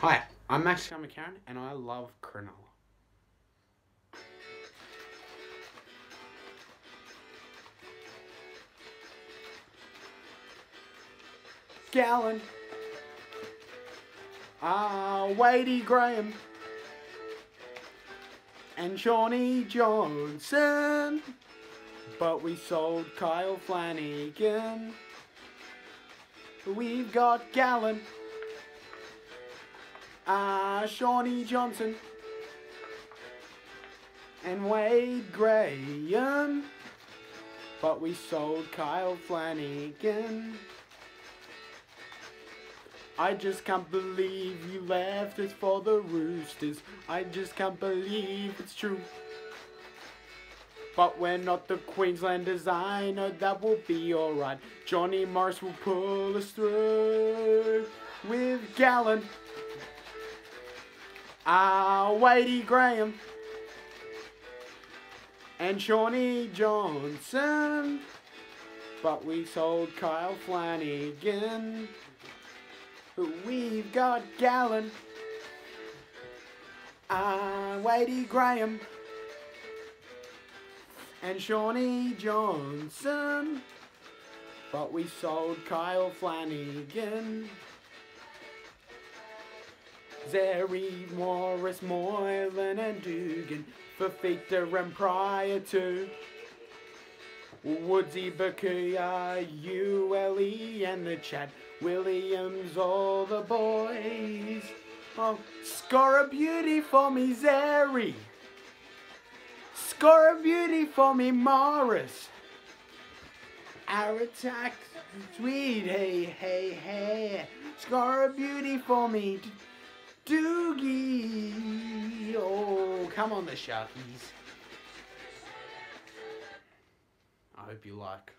Hi, I'm Max McCarran and I love Cronulla. Gallen. Ah, Wadey Graham. And Shawnee Johnson. But we sold Kyle Flanagan. We've got Gallen. Ah, Shawnee Johnson. And Wade Graham. But we sold Kyle Flanagan. I just can't believe you left us for the Roosters. I just can't believe it's true. But we're not the Queenslanders, I know that will be alright. Johnny Morris will pull us through with Gallen. Ah, Wadey Graham. And Shawnee Johnson. But we sold Kyle Flanagan. We've got Gallen. Ah, Wadey Graham. And Shawnee Johnson. But we sold Kyle Flanagan. Xerri, Morris, Moylan and Dugan for Fita and prior to Woodsy, Bakuya, Uele and the Chad Williams, all the boys. Oh, score a beauty for me, Xerri. Score a beauty for me, Morris. Our attack, sweet, hey, hey, hey. Score a beauty for me, Doogie. Oh, come on, the Sharkies. I hope you like.